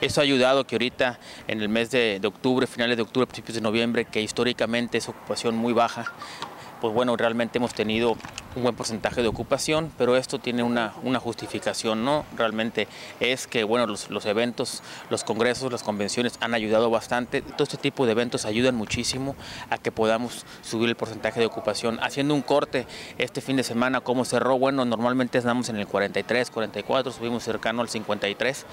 Eso ha ayudado que ahorita en el mes de, octubre, finales de octubre, principios de noviembre, que históricamente es ocupación muy baja, pues bueno, realmente hemos tenido un buen porcentaje de ocupación, pero esto tiene una, una justificación, ¿no? Realmente es que, bueno, los, los, eventos, los congresos, las convenciones han ayudado bastante. Todo este tipo de eventos ayudan muchísimo a que podamos subir el porcentaje de ocupación. Haciendo un corte este fin de semana, ¿cómo cerró? Bueno, normalmente estamos en el 43, 44, subimos cercano al 53.